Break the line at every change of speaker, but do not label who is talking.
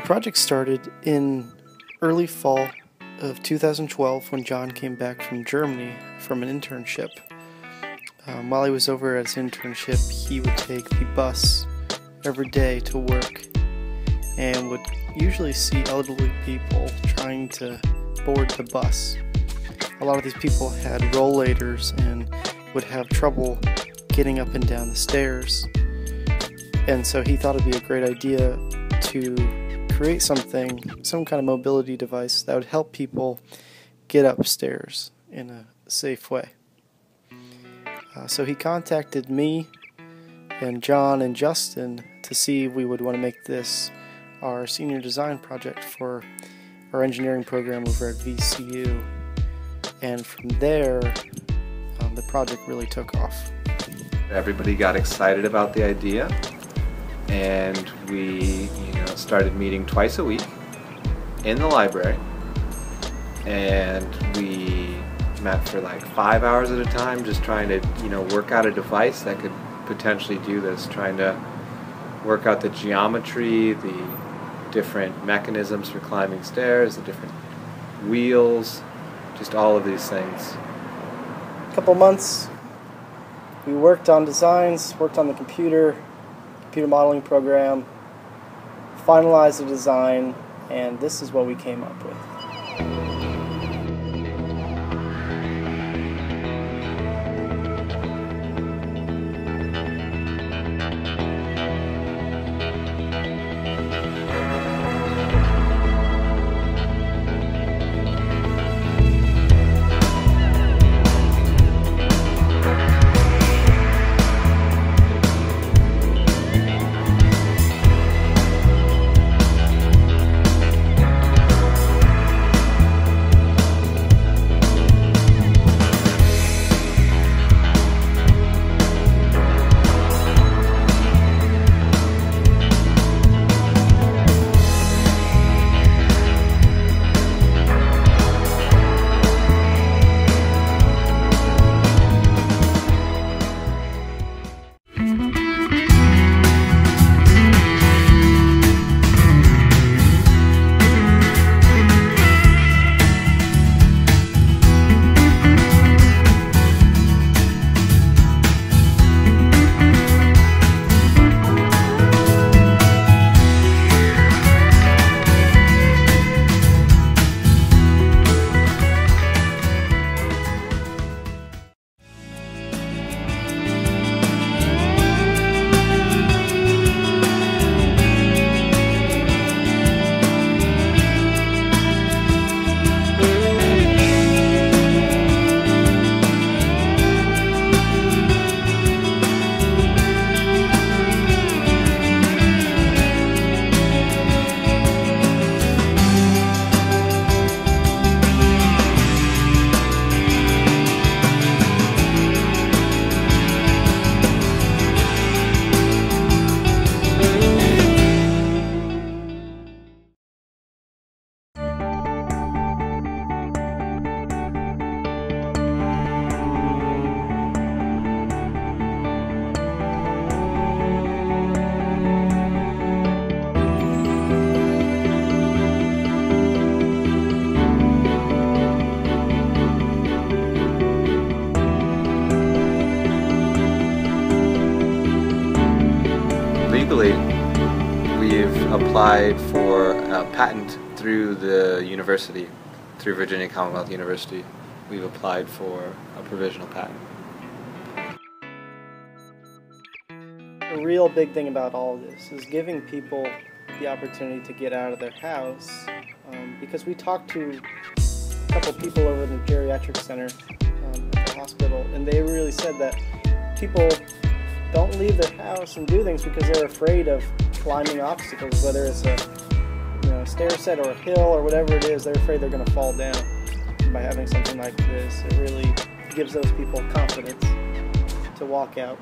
project started in early fall of 2012 when John came back from Germany from an internship. Um, while he was over at his internship, he would take the bus every day to work and would usually see elderly people trying to board the bus. A lot of these people had rollators and would have trouble getting up and down the stairs. And so he thought it'd be a great idea to create something, some kind of mobility device that would help people get upstairs in a safe way. Uh, so he contacted me and John and Justin to see if we would want to make this our senior design project for our engineering program over at VCU. And from there, um, the project really took off.
Everybody got excited about the idea, and we, you know, started meeting twice a week in the library, and we met for like five hours at a time, just trying to, you know, work out a device that could potentially do this, trying to work out the geometry, the different mechanisms for climbing stairs, the different wheels, just all of these things.
A couple months, we worked on designs, worked on the computer, computer modeling program, finalized the design, and this is what we came up with.
Applied for a patent through the university, through Virginia Commonwealth University. We've applied for a provisional patent.
The real big thing about all of this is giving people the opportunity to get out of their house um, because we talked to a couple people over the geriatric center um, at the hospital and they really said that people don't leave their house and do things because they're afraid of climbing obstacles, whether it's a you know, stair set or a hill or whatever it is, they're afraid they're going to fall down. And by having something like this, it really gives those people confidence to walk out